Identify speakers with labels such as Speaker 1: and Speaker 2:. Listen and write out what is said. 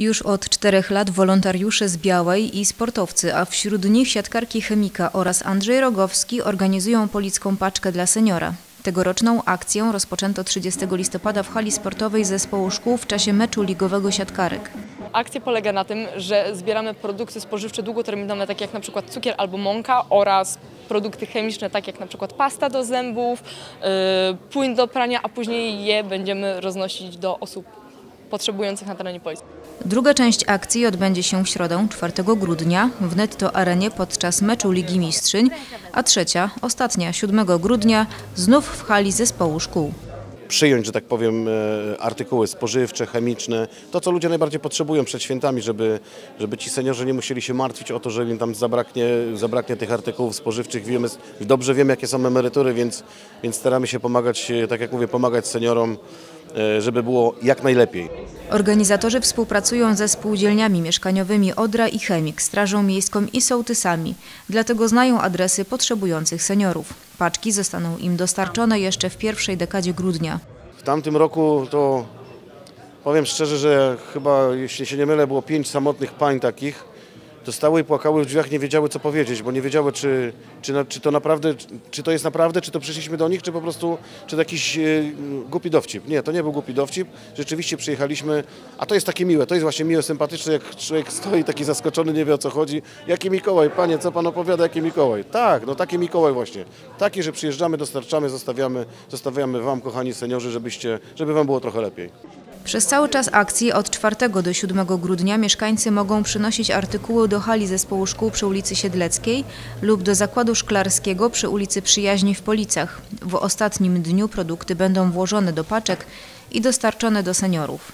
Speaker 1: Już od czterech lat wolontariusze z Białej i sportowcy, a wśród nich siatkarki chemika oraz Andrzej Rogowski organizują policką paczkę dla seniora. Tegoroczną akcję rozpoczęto 30 listopada w hali sportowej zespołu szkół w czasie meczu ligowego siatkarek.
Speaker 2: Akcja polega na tym, że zbieramy produkty spożywcze długoterminowe, takie jak na przykład cukier albo mąka oraz produkty chemiczne, takie jak na przykład pasta do zębów, yy, płyn do prania, a później je będziemy roznosić do osób potrzebujących na terenie Polski.
Speaker 1: Druga część akcji odbędzie się w środę 4 grudnia w Netto Arenie podczas meczu Ligi Mistrzyń, a trzecia, ostatnia 7 grudnia znów w hali zespołu szkół.
Speaker 3: przyjąć, że tak powiem, e, artykuły spożywcze, chemiczne, to co ludzie najbardziej potrzebują przed świętami, żeby, żeby ci seniorzy nie musieli się martwić o to, że im tam zabraknie, zabraknie tych artykułów spożywczych. Wiemy, dobrze wiemy, jakie są emerytury, więc, więc staramy się pomagać, e, tak jak mówię, pomagać seniorom, żeby było jak najlepiej.
Speaker 1: Organizatorzy współpracują ze spółdzielniami mieszkaniowymi Odra i Chemik, Strażą Miejską i Sołtysami, dlatego znają adresy potrzebujących seniorów. Paczki zostaną im dostarczone jeszcze w pierwszej dekadzie grudnia.
Speaker 3: W tamtym roku to powiem szczerze, że chyba, jeśli się nie mylę, było pięć samotnych pań takich. Dostały i płakały w drzwiach, nie wiedziały co powiedzieć, bo nie wiedziały, czy, czy, na- czy to naprawdę, czy to jest naprawdę, czy to przyszliśmy do nich, czy po prostu, czy to jakiś e, głupi dowcip. Nie, to nie był głupi dowcip. Rzeczywiście przyjechaliśmy, a to jest takie miłe, to jest właśnie miłe, sympatyczne, jak człowiek stoi taki zaskoczony, nie wie o co chodzi. Jaki Mikołaj, panie, co pan opowiada, jaki Mikołaj? Tak, no taki Mikołaj właśnie. Taki, że przyjeżdżamy, dostarczamy, zostawiamy, zostawiamy wam, kochani seniorzy, żebyście, żeby wam było trochę lepiej.
Speaker 1: Przez cały czas akcji od 4 do 7 grudnia mieszkańcy mogą przynosić artykuły do hali zespołu szkół przy ulicy Siedleckiej lub do zakładu szklarskiego przy ulicy Przyjaźni w Policach. W ostatnim dniu produkty będą włożone do paczek i dostarczone do seniorów.